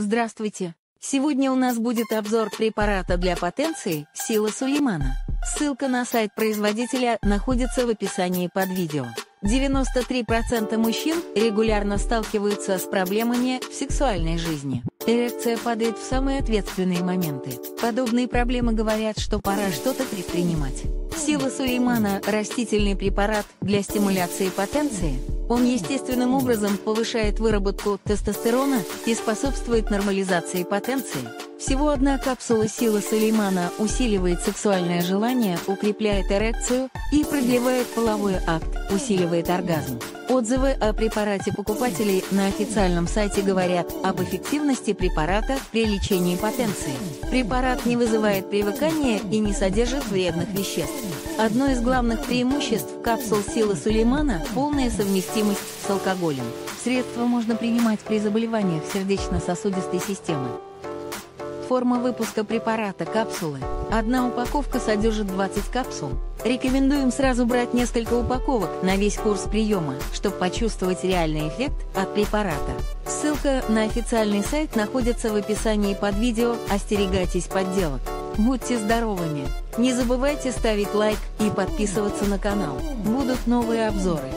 Здравствуйте! Сегодня у нас будет обзор препарата для потенции «Сила Сулеймана». Ссылка на сайт производителя находится в описании под видео. 93% мужчин регулярно сталкиваются с проблемами в сексуальной жизни. Эрекция падает в самые ответственные моменты. Подобные проблемы говорят, что пора что-то предпринимать. Сила Сулеймана – растительный препарат для стимуляции потенции. Он естественным образом повышает выработку тестостерона и способствует нормализации потенции. Всего одна капсула силы Сулеймана усиливает сексуальное желание, укрепляет эрекцию и продлевает половой акт, усиливает оргазм. Отзывы о препарате покупателей на официальном сайте говорят об эффективности препарата при лечении потенции. Препарат не вызывает привыкания и не содержит вредных веществ. Одно из главных преимуществ капсул силы Сулеймана – полная совместимость с алкоголем. Средство можно принимать при заболеваниях сердечно-сосудистой системы. Форма выпуска препарата капсулы. Одна упаковка содержит 20 капсул. Рекомендуем сразу брать несколько упаковок на весь курс приема, чтобы почувствовать реальный эффект от препарата. Ссылка на официальный сайт находится в описании под видео «Остерегайтесь подделок». Будьте здоровыми! Не забывайте ставить лайк и подписываться на канал. Будут новые обзоры.